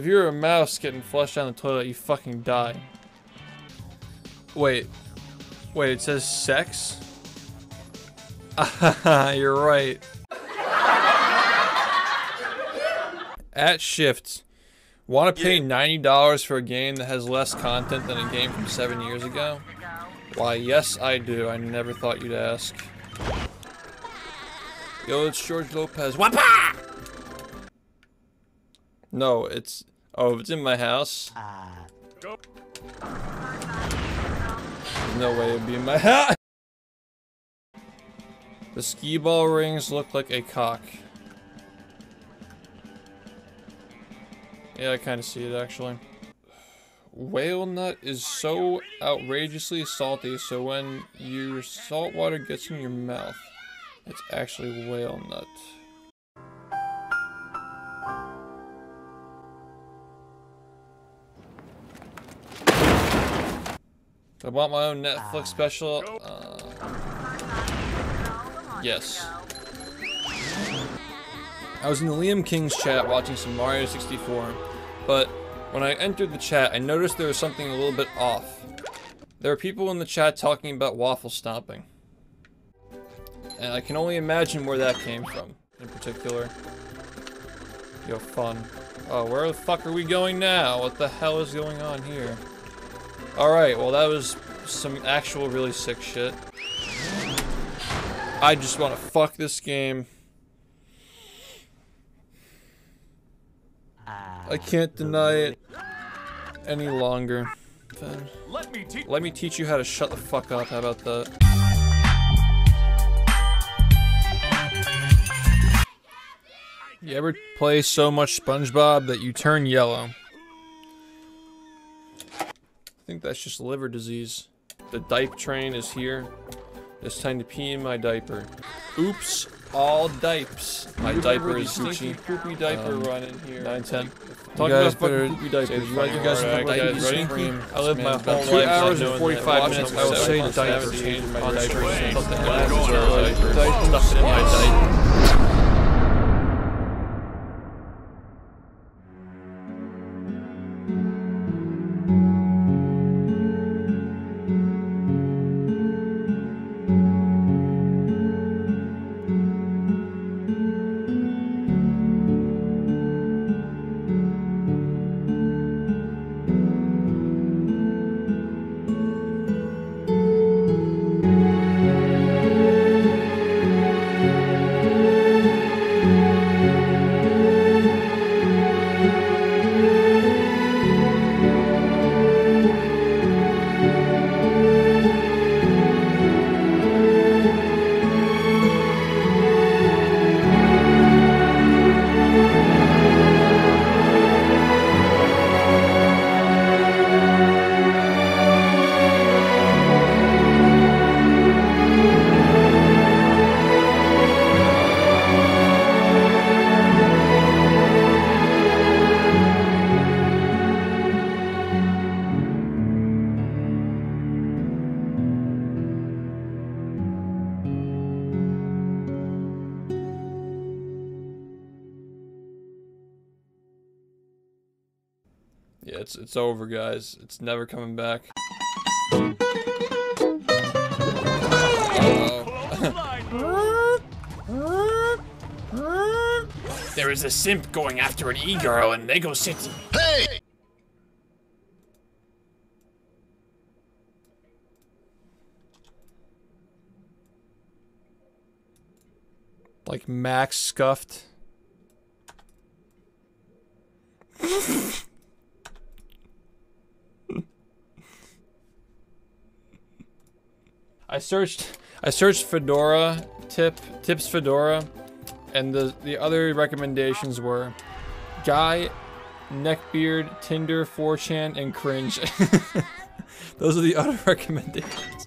If you're a mouse getting flushed down the toilet, you fucking die. Wait. Wait, it says sex? You're right. At Shift, want to pay $90 for a game that has less content than a game from seven years ago? Why, yes, I do. I never thought you'd ask. Yo, it's George Lopez. Wapa! No, it's. Oh, if it's in my house. There's no way it'd be in my house. The Skee-Ball rings look like a cock. Yeah, I kind of see it actually. Whale nut is so outrageously salty, so when your salt water gets in your mouth, it's actually whale nut. I want my own Netflix special. Uh, yes. I was in the Liam King's chat watching some Mario 64, but when I entered the chat, I noticed there was something a little bit off. There were people in the chat talking about waffle stomping. And I can only imagine where that came from, in particular. Yo, fun. Oh, where the fuck are we going now? What the hell is going on here? Alright, well that was some actual really sick shit. I just want to fuck this game. I can't deny it any longer. Let me, Let me teach you how to shut the fuck up. How about that? You ever play so much SpongeBob that you turn yellow? I think that's just liver disease. The diaper train is here. It's time to pee in my diaper. Oops, all dipes. My diaper is Gucci. Poopy diaper um, running here. 910. Talk about fucking poopy diapers. You guys, right, guys ready? I live my whole life. Two hours and 45 minutes. I will say the diaper. Change my diaper. Stuff in my diaper. It's it's over, guys. It's never coming back. there is a simp going after an e-girl in Lego City. Hey! Like Max scuffed. I searched I searched Fedora tip tips Fedora and the the other recommendations were guy neckbeard Tinder 4chan and cringe. Those are the other recommendations.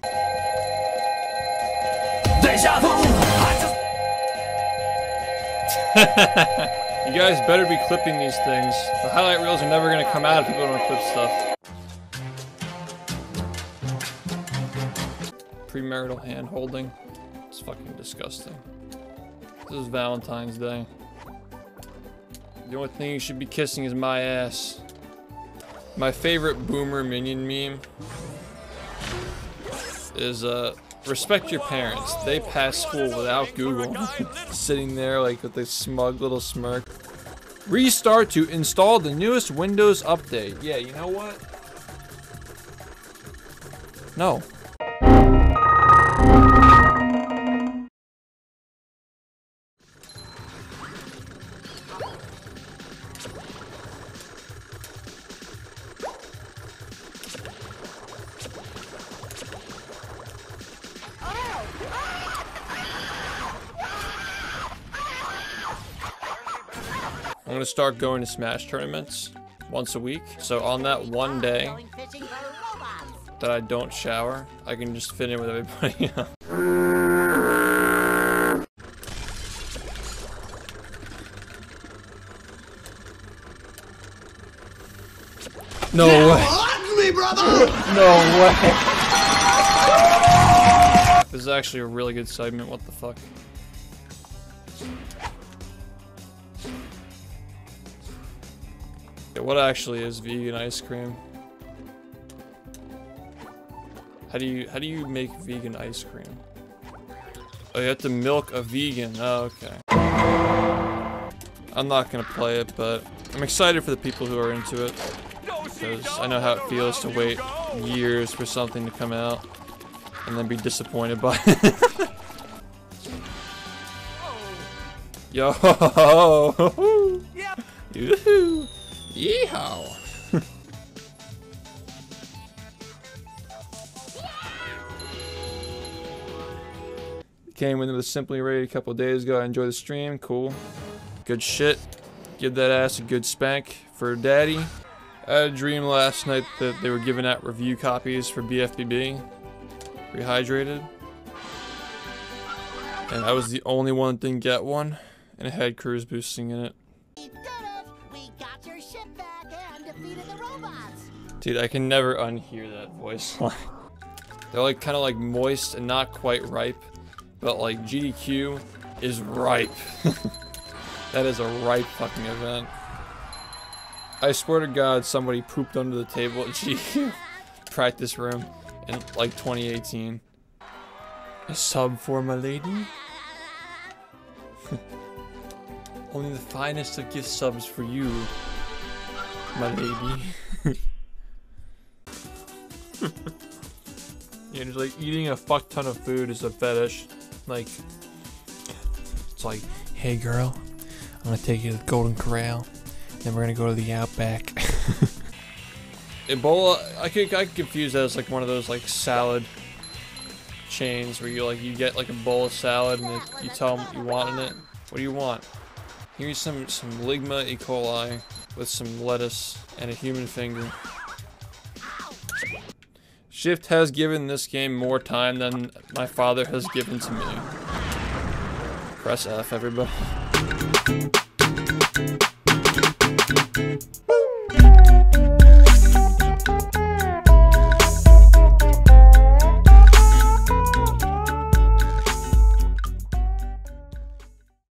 You guys better be clipping these things. The highlight reels are never gonna come out if people don't clip stuff premarital hand holding. It's fucking disgusting. This is Valentine's Day. The only thing you should be kissing is my ass. My favorite boomer minion meme is uh respect your parents. They pass school without Google. Sitting there like with a smug little smirk. Restart to install the newest Windows update. Yeah, you know what? No. I'm gonna start going to Smash tournaments once a week. So on that one day that I don't shower, I can just fit in with everybody. No way. me! No way. This is actually a really good segment. What the fuck? What actually is vegan ice cream? How do you how do you make vegan ice cream? Oh, you have to milk a vegan. Oh, okay. I'm not gonna play it, but I'm excited for the people who are into it because I know how it feels to wait years for something to come out and then be disappointed by it. Yo! Yoo-hoo! Yeehaw! Came with with Simply Ready a couple days ago. I enjoyed the stream. Cool. Good shit. Give that ass a good spank for daddy. I had a dream last night that they were giving out review copies for BFBB. Rehydrated. And I was the only one that didn't get one. And it had cruise boosting in it. Dude, I can never unhear that voice line. They're like kind of like moist and not quite ripe. But like GDQ is ripe. that is a ripe fucking event. I swear to God, somebody pooped under the table at GDQ practice room in like 2018. A sub for my lady? Only the finest of gift subs for you, my lady. yeah, just like eating a fuck ton of food is a fetish. Like, it's like, hey girl, I'm gonna take you to the Golden Corral, then we're gonna go to the Outback. Ebola, I could I could confuse that as like one of those like salad chains where you like you get like a bowl of salad and it, you tell them what you want in it. What do you want? Here's some some Ligma E. coli with some lettuce and a human finger. Shift has given this game more time than my father has given to me. Press F, everybody.